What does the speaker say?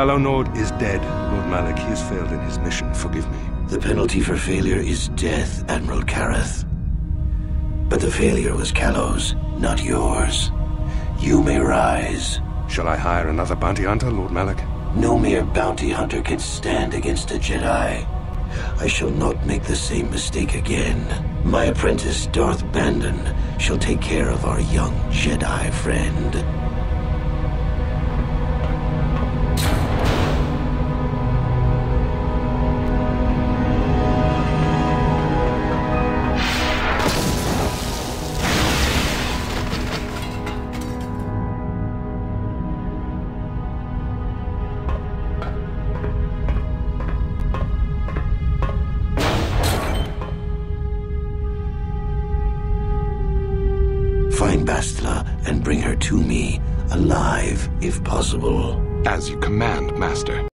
Calo Nord is dead, Lord Malak. He has failed in his mission. Forgive me. The penalty for failure is death, Admiral Karath. But the failure was Calo's, not yours. You may rise. Shall I hire another bounty hunter, Lord Malak? No mere bounty hunter can stand against a Jedi. I shall not make the same mistake again. My apprentice, Darth Bandon, shall take care of our young Jedi friend. Find Bastila and bring her to me, alive if possible. As you command, Master.